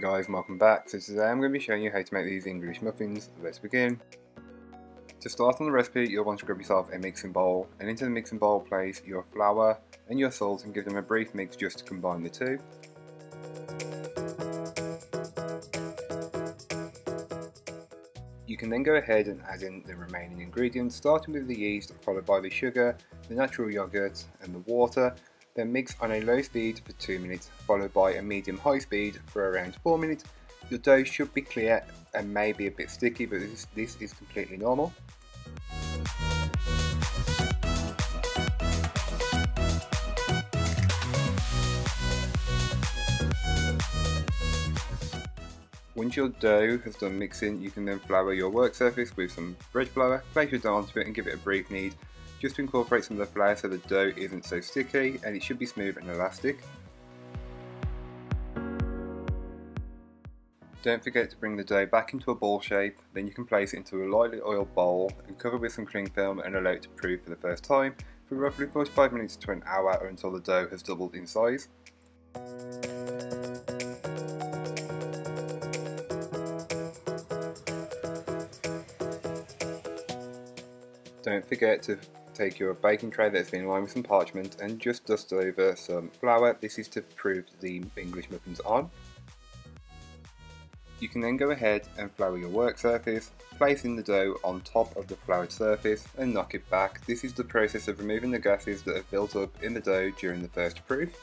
guys welcome back. So today I'm going to be showing you how to make these English muffins. Let's begin. To start on the recipe you'll want to grab yourself a mixing bowl and into the mixing bowl place your flour and your salt and give them a brief mix just to combine the two. You can then go ahead and add in the remaining ingredients starting with the yeast followed by the sugar, the natural yogurt and the water then mix on a low speed for 2 minutes, followed by a medium high speed for around 4 minutes. Your dough should be clear and may be a bit sticky, but this, this is completely normal. Once your dough has done mixing, you can then flour your work surface with some bread flour, place your dough onto it and give it a brief knead just to incorporate some of the flour so the dough isn't so sticky and it should be smooth and elastic. Don't forget to bring the dough back into a ball shape, then you can place it into a lightly oiled bowl and cover with some cling film and allow it to proof for the first time for roughly 45 minutes to an hour or until the dough has doubled in size. Don't forget to take your baking tray that's been lined with some parchment and just dust over some flour. This is to prove the English muffins on. You can then go ahead and flour your work surface, placing the dough on top of the floured surface and knock it back. This is the process of removing the gases that have built up in the dough during the first proof.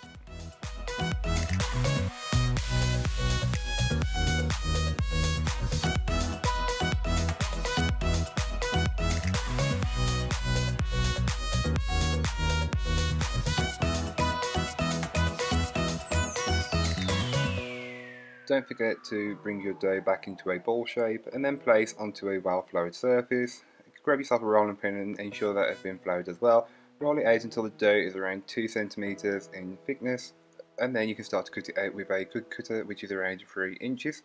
Don't forget to bring your dough back into a ball shape and then place onto a well floured surface. Grab yourself a rolling pin and ensure that it's been floured as well. Roll it out until the dough is around 2 centimeters in thickness and then you can start to cut it out with a good cutter which is around 3 inches.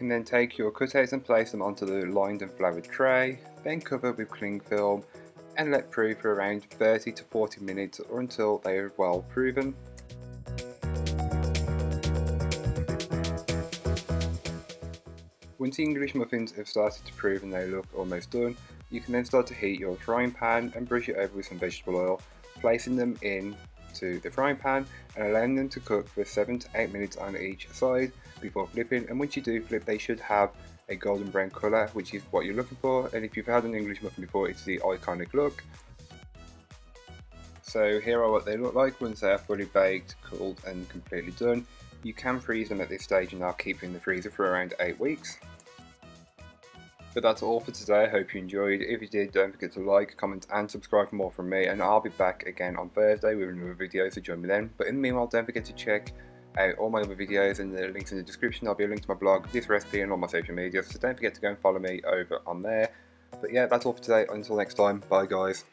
Can then take your cutouts and place them onto the lined and floured tray, then cover with cling film and let proof for around 30 to 40 minutes or until they are well proven. Once the English muffins have started to prove and they look almost done, you can then start to heat your frying pan and brush it over with some vegetable oil, placing them in to the frying pan and allowing them to cook for 7 to 8 minutes on each side before flipping and once you do flip they should have a golden brown colour which is what you're looking for and if you've had an English muffin before it's the iconic look. So here are what they look like once they are fully baked, cooled and completely done. You can freeze them at this stage and I'll keep in the freezer for around 8 weeks. But that's all for today, I hope you enjoyed. If you did, don't forget to like, comment and subscribe for more from me and I'll be back again on Thursday with another video, so join me then. But in the meanwhile, don't forget to check out all my other videos and the links in the description. I'll be a link to my blog, this recipe and all my social media, so don't forget to go and follow me over on there. But yeah, that's all for today. Until next time, bye guys.